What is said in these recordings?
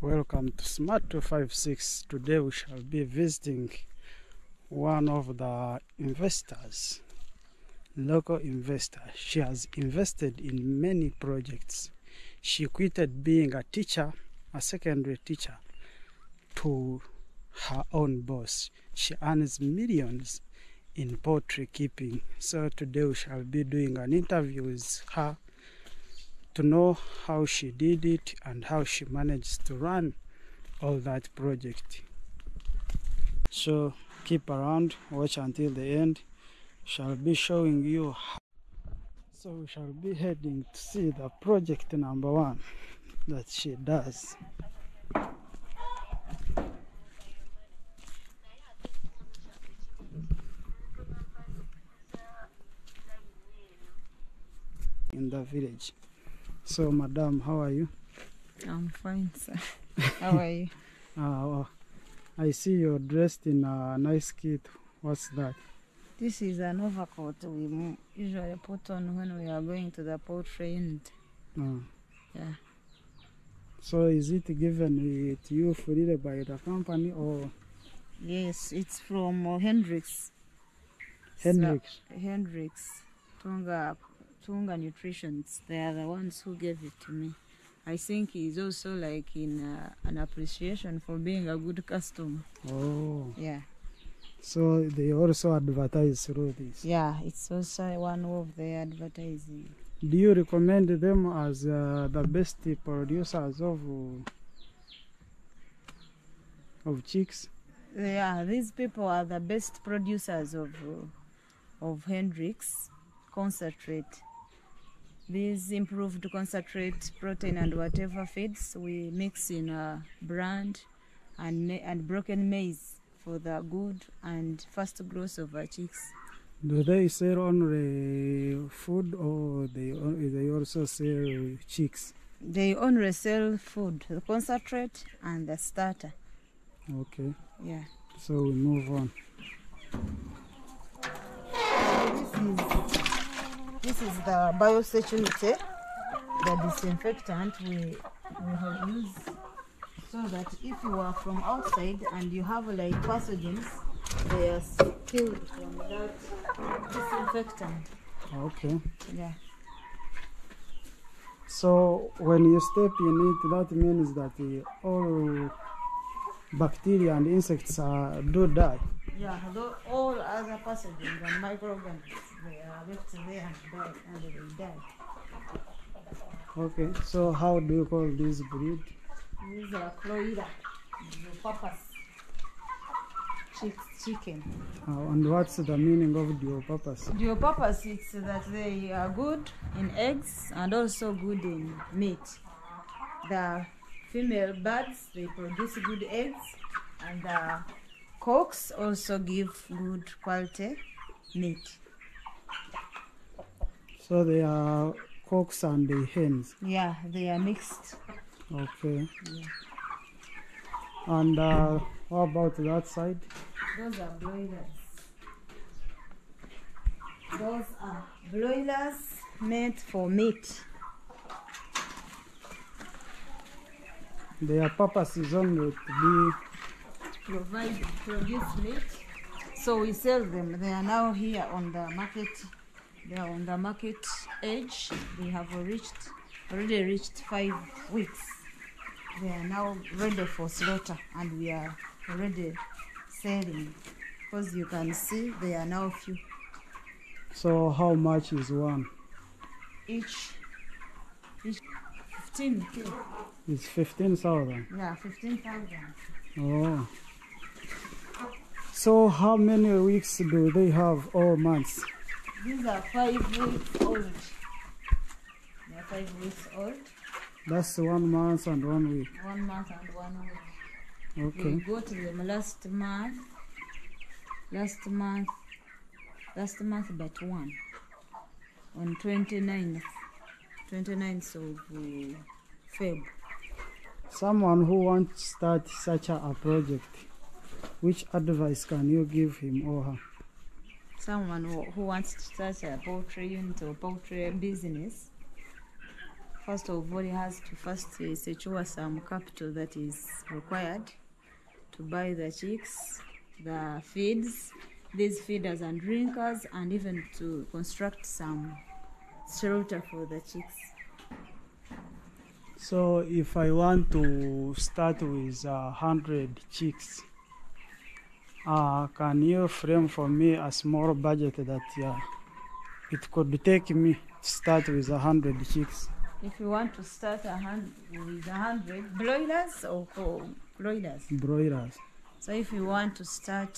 Welcome to Smart 256. Today we shall be visiting one of the investors, local investor. She has invested in many projects. She quitted being a teacher, a secondary teacher, to her own boss. She earns millions in poultry keeping. So today we shall be doing an interview with her to know how she did it and how she managed to run all that project. So keep around, watch until the end. Shall be showing you. How. So we shall be heading to see the project number one that she does. in the village. So, madam, how are you? I'm fine, sir. How are you? Uh, I see you're dressed in a nice kit. What's that? This is an overcoat we usually put on when we are going to the poultry unit. Uh, Yeah. so, is it given to you freely by the company or Yes, it's from uh, Hendrix. Hendrix? Hendrix. Tunga, Tunga Nutritions. They are the ones who gave it to me. I think it's also like in uh, an appreciation for being a good customer. Oh, Yeah. so they also advertise through this. Yeah, it's also one of their advertising. Do you recommend them as uh, the best producers of of chicks? Yeah, these people are the best producers of of Hendrix concentrate. These improved concentrate protein and whatever feeds we mix in a brand and and broken maize for the good and fast growth of our chicks. Do they sell only food or they they also sell chicks? They only sell food, the concentrate and the starter. Okay, Yeah. so we move on. This is this is the biosecurity, the disinfectant we we have used so that if you are from outside and you have like pathogens, they are killed from that disinfectant. Okay. Yeah. So when you step in it, that means that all bacteria and insects uh, do die. Yeah, though all other pathogens and microorganisms they are left there and die and they die. Okay. So how do you call this breed? These are Kuroiler, the purpose. Chick, chicken. Uh, and what's the meaning of duopurpose? Your purpose is that they are good in eggs and also good in meat. The female birds they produce good eggs, and the cocks also give good quality meat. So they are cocks and the hens. Yeah, they are mixed. Okay. Yeah. And uh, how about that side? Those are broilers. Those are broilers meant for meat. Their purpose is only to be provide produce meat. So we sell them. They are now here on the market. They are on the market edge. They have reached already reached five weeks. They are now ready for slaughter, and we are already selling. Because you can see they are now few So how much is one? each. Each fifteen k. It's fifteen thousand. Yeah, fifteen thousand. Oh. So how many weeks do they have? or months. These are five weeks old. They are five weeks old. That's one month and one week. One month and one week. Okay. We got them last month. Last month. Last month, but one. On 29th. 29th of uh, Feb. Someone who wants to start such a, a project, which advice can you give him or her? Someone who, who wants to start a poultry unit or poultry business. first of all, he has to first uh, secure some capital that is required to buy the chicks, the feeds, these feeders and drinkers, and even to construct some shelter for the chicks. So if I want to start with a hundred chicks, uh, can you frame for me a small budget that uh, it could take me to start with a hundred chicks? If you want to start a hun- with a hundred broilers or broilers, Broilers. so if you want to start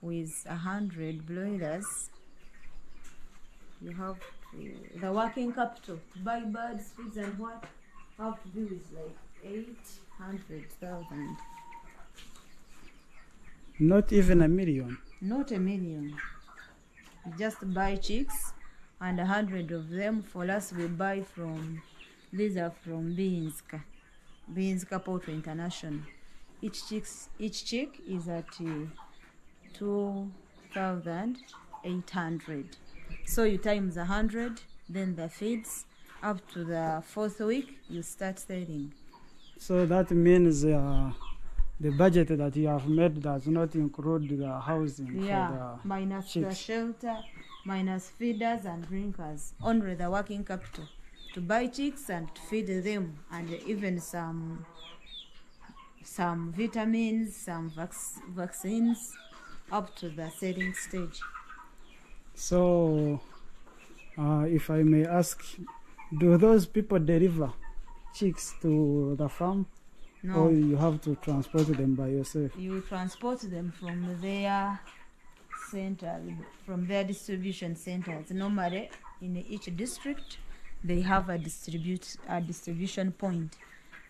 with a hundred broilers, you have to, the working capital to buy birds, feeds, and what have to do is like eight hundred thousand, Not even a million. not a million. You just buy chicks, and a hundred of them for us we buy from. These are from Biyinzika, Biyinzika Poultry International. Each chicks, each chick is at uh, two thousand eight hundred. So you times a hundred, then the feeds up to the fourth week you start selling. So that means uh, the budget that you have made does not include the housing Yeah, for minus the shelter, minus feeders and drinkers. Only the working capital to buy chicks and to feed them, and even some some vitamins, some vac- vaccines, up to the selling stage. So, uh, if I may ask, do those people deliver chicks to the farm, or No, you have to transport them by yourself? you transport them from their center, from their distribution centers. Normally, in each district, they have a distribute a distribution point.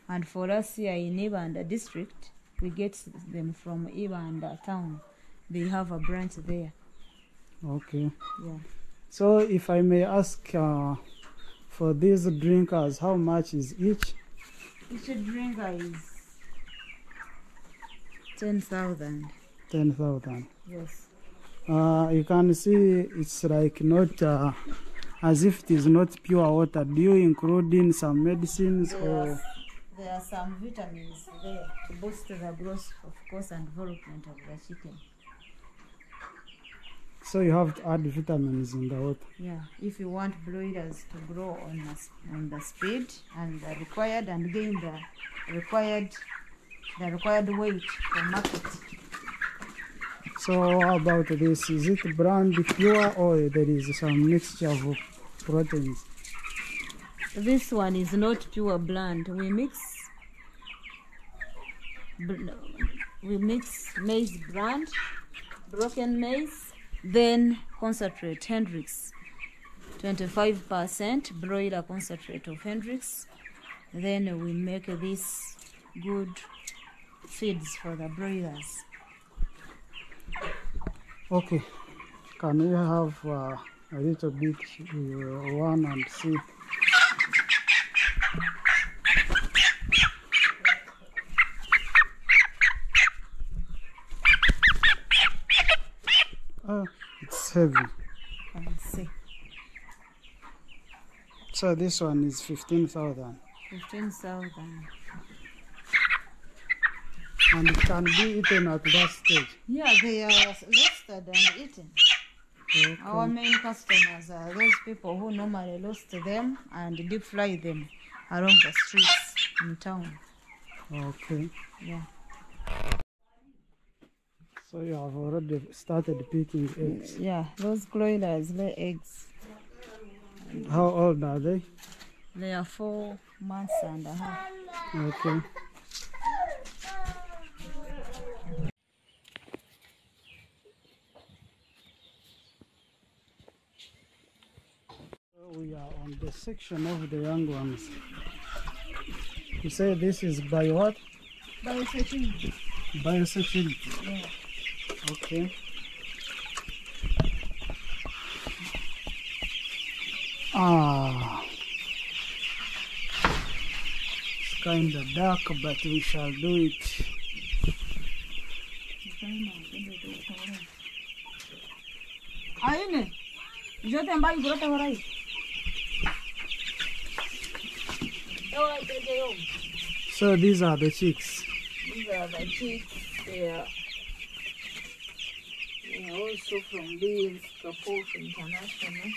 And for us here in Ibanda district, we get them from Ibanda town. They have a branch there. Okay. Yeah. So, if I may ask, uh, for these drinkers, how much is each? Each drinker is ten thousand. Ten thousand. Yes. Uh, you can see it's like not uh, as if it is not pure water. Do you include in some medicines There or there are some vitamins there to boost the growth, of course, and development of the chicken. So you have to add vitamins in the water? Yeah, if you want broilers to grow on the, on the speed and the required and gain the required the required weight for market. So how about this? Is it brand pure or there is some mixture of proteins? This one is not pure brand. We mix we mix maize brand, broken maize, then concentrate Hendrix. 25% broiler concentrate of Hendrix. Then we make this good feeds for the broilers. Okay. Can we have uh, a little bit uh, one and see? Ah, it's heavy. And see, So this one is fifteen thousand, 15,000. and it can be eaten at that stage. Yeah, they are roasted and eaten. Our main customers are those people who normally roast them and deep fry them along the streets in town. Okay. Yeah. So you have already started picking eggs. Mm, yeah, those broilers lay eggs. How old are they? They are four months and a half. Okay. So we are on the section of the young ones. You say this is by what? By Biosecurity. Biosecurity. Yeah. Okay. Ah. It's kind of dark, but we shall do it. Aine. Jote ambayo kulote horai. No, I take. So these are the chicks. These are the chicks. They are, they are also from Biyinzika Poultry International,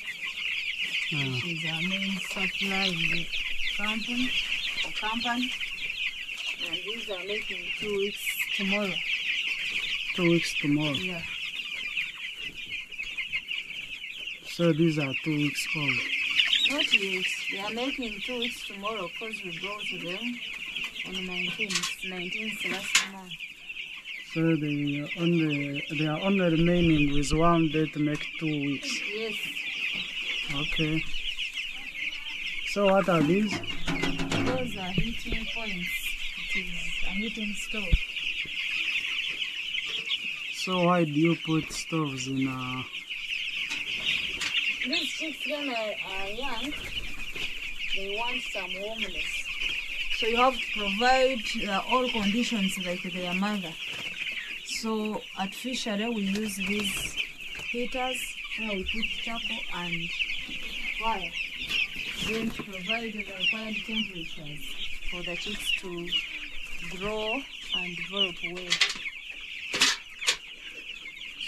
Uh, which is our main supplier in the company or company. And these are making two weeks tomorrow. two weeks tomorrow. Yeah. So these are two weeks old. Not weeks. They are making two weeks tomorrow because we brought them on the 19th. 19th last month. So they only they are only remaining with one day to make two weeks. Yes. Okay. So what are these? Those are heating points. It is a heating stove. So why do you put stoves in uh These chicks when are, are young, they want some warmness. So you have to provide uh, all conditions like their mother. So at Fishery we use these heaters where we put charcoal and fire. Then to provide the required temperatures for the chicks to grow and develop well.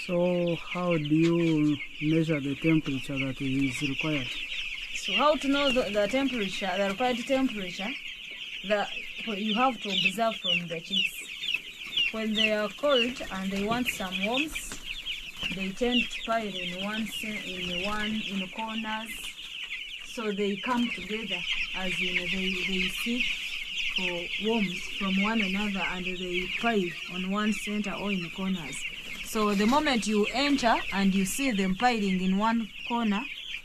so how do you measure the temperature that is required? So how to know the, the temperature, the required temperature, that you have to observe from the chicks. When they are cold and they want some warmth, they tend to pile in one in one in corners. So they come together as in they, they seek for warmth from one another and they pile on one center or in corners. So the moment you enter and you see them piling in one corner,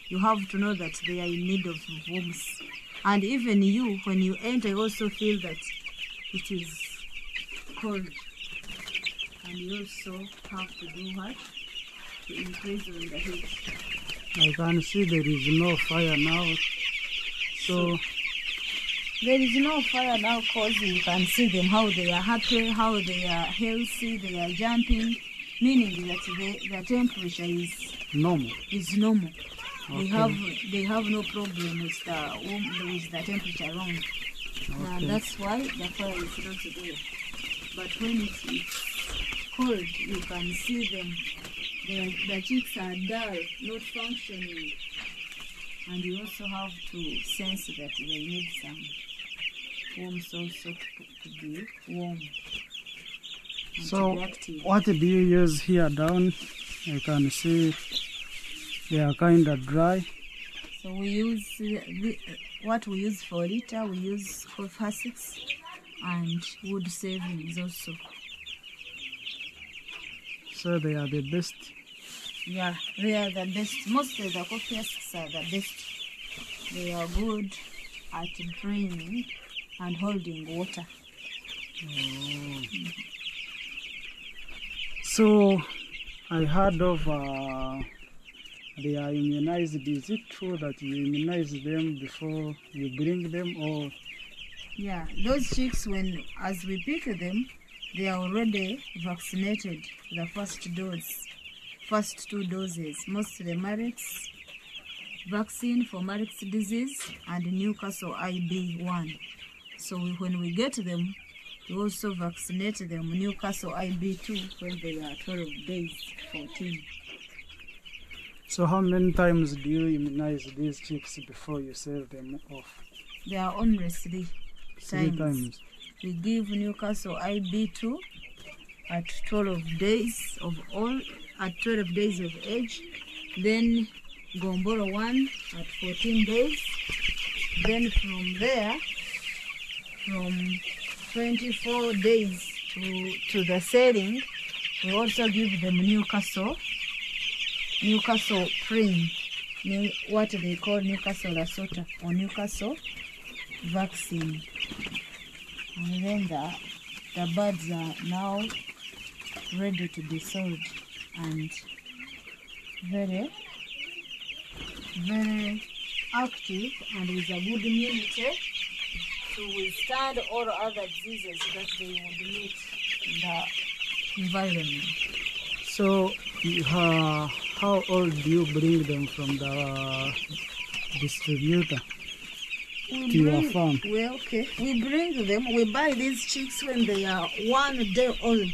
you have to know that they are in need of warmth. And even you, when you enter, also feel that it is cold. And you also have to do what? To increase on the heat. I can see there is no fire now. So There is no fire now because you can see them how they are happy, how they are healthy, they are jumping, meaning that the, the temperature is normal. is normal. They have they have no problem with the warm, with the temperature around. Okay. And that's why the fire is not there. But when it's, it's cold, you can see them. The, the chicks are dull, not functioning. And you also have to sense that they need some warm also to, to be warm. So what do you use here down? You can see they are kind of dry. So we use uh, the, what we use for litter, we use husks and wood savings also. So they are the best. Yeah, they are the best. Mostly the coffee husks are the best. They are good at draining and holding water. So I heard of uh, they are immunized. Is it true that you immunize them before you bring them, or Yeah, those chicks, when as we pick them, they are already vaccinated the first dose, first two doses, mostly Marek's vaccine for Marek's disease and Newcastle IB1. So we, when we get them, we also vaccinate them Newcastle IB2 when they are 12 days, 14. so? How many times do you immunize these chicks before you sell them off? They are only three Three times. times. We give Newcastle IB2 at 12 days of all at 12 days of age, then Gumboro 1 at 14 days, then from there, from 24 days to, to the selling, we also give them Newcastle, Newcastle Prim, New, what they call Newcastle Lasota or Newcastle vaccine. And then the, the birds are now ready to be sold and very, very active and with a good immunity to withstand all other diseases that they would meet in the environment. So, uh, how old do you bring them from the distributor? We To your bring- farm. We, okay. We bring them, we buy these chicks when they are one day old.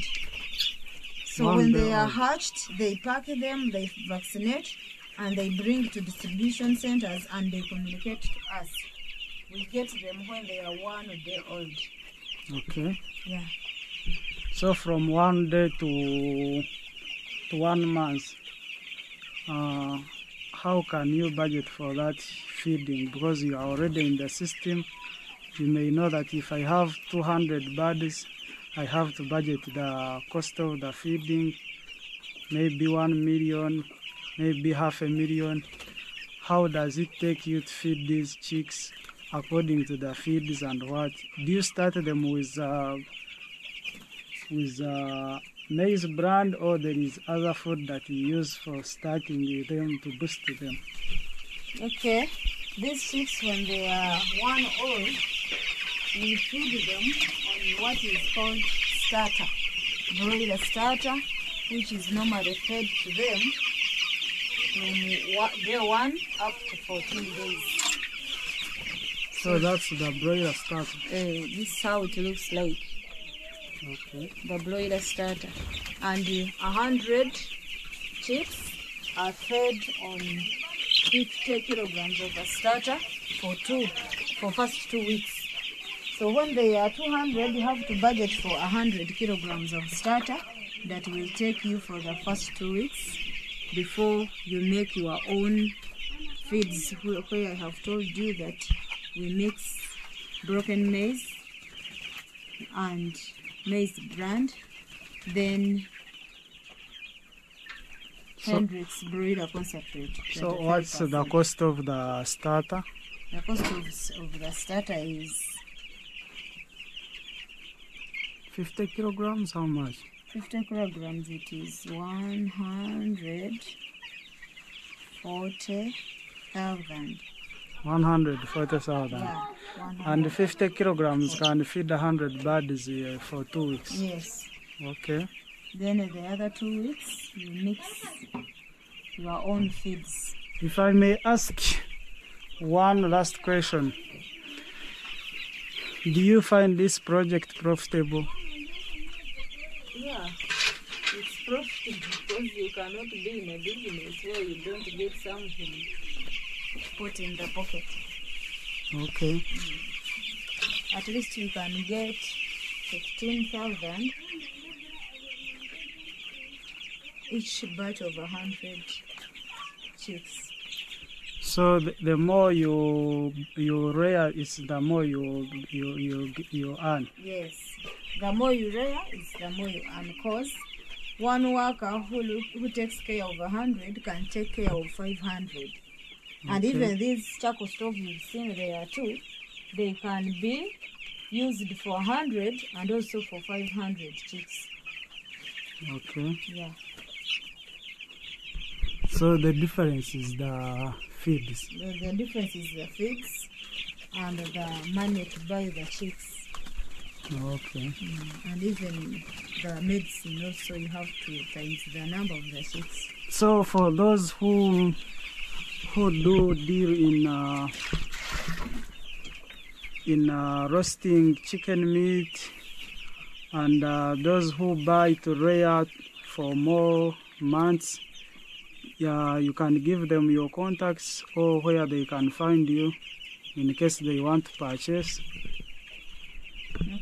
So One when they are hatched, they pack them, they vaccinate, and they bring to distribution centers and they communicate to us. We get them when they are one day old. Okay. Yeah. So from one day to to one month, uh, how can you budget for that feeding? Because you are already in the system. You may know that if I have 200 birds, I have to budget the cost of the feeding, maybe one million, maybe half a million. How does it take you to feed these chicks according to the feeds and what? Do you start them with uh, with uh, maize brand or there is other food that you use for starting them to boost them? Okay. These chicks, when they are one old, we feed them on what is called starter, broiler starter, which is normally fed to them from day one up to 14 days. So that's the broiler starter. Uh, this is how it looks like, Okay. the broiler starter. And a hundred chicks are fed on 50 kilograms of a starter for two, for first two weeks. So when they are 200, you have to budget for 100 kilograms of starter that will take you for the first two weeks before you make your own feeds where I have told you that we mix broken maize and maize brand, then So- Hendrix broiler concentrate. So what's the cost of the starter? The cost of, of the starter is 50 kilograms? How much? 50 kilograms. It is 140,000. 140,000. Yeah, 100. And 50 kilograms can feed 100 birds uh, for two weeks. Yes. Okay. Then the other two weeks, you mix your own feeds. If I may ask one last question. Do you find this project profitable? Yeah, it's profitable because you cannot be in a business where you don't get something put in the pocket. Okay. Mm. At least you can get 15,000 each batch of a hundred chicks. So the, the more you you rear, is the more you you you you earn. Yes, the more you rear is the more you earn. Cause one worker who look, who takes care of a hundred can take care of five hundred. And Okay. even these charcoal stove you've seen there too, they can be used for hundred and also for five hundred chicks. Okay. Yeah. So the difference is the feeds. The, the difference is the feeds and the money to buy the chicks. Okay. Mm, and even the medicine also you have to times the number of the chicks. So for those who who do deal in uh, in uh, roasting chicken meat and uh, those who buy to rear for more months, yeah, you can give them your contacts or where they can find you in case they want to purchase.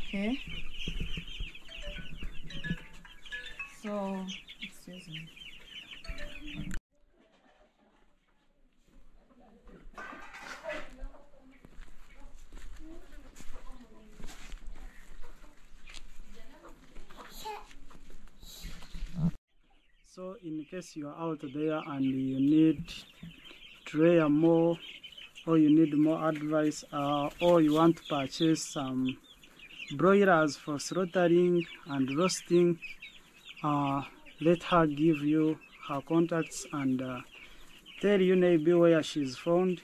Okay. So, excuse me. So in case you are out there and you need to more or you need more advice uh, or you want to purchase some broilers for slaughtering and roasting, uh, let her give you her contacts and uh, tell you maybe where she's found.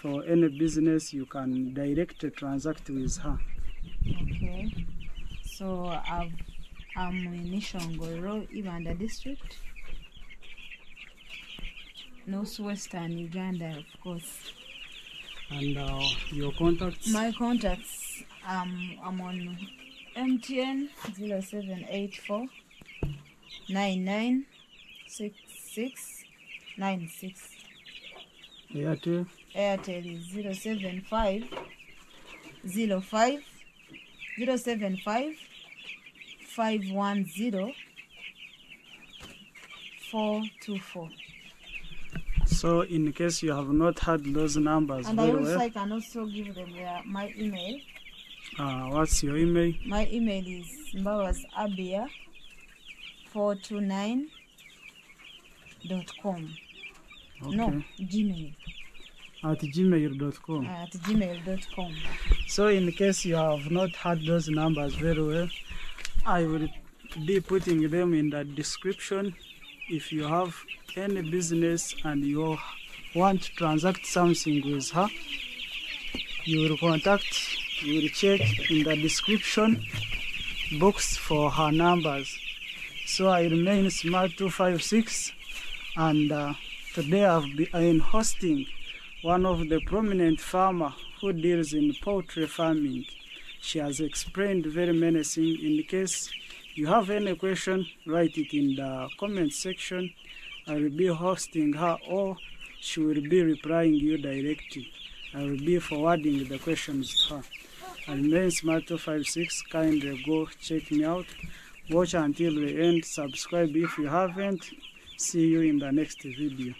For any business, you can direct transact with her. Okay. So, I've, I'm in Nishongoro, Ibanda district. Northwestern Uganda, of course. And uh, your contacts? My contacts, um, I'm on MTN 0784 996696. Airtel? Airtel is 075 05 075 510 424. So in case you have not had those numbers And I also well, I can also give them their, my email. uh, what's your email? My email is mbawaz abia 429 dot com. Okay. No, Gmail At gmail.com. at gmail dot com. So in case you have not had those numbers very well, I will be putting them in the description. If you have any business and you want to transact something with her, you will contact, you will check in the description box for her numbers. So I remain smart 256 and uh, today I've been hosting one of the prominent farmer who deals in poultry farming. She has explained very many things. In case you have any question, write it in the comment section. I will be hosting her or she will be replying you directly. I will be forwarding the questions to her. I remain Smart 256. Kindly go check me out. Watch until the end. Subscribe if you haven't. See you in the next video.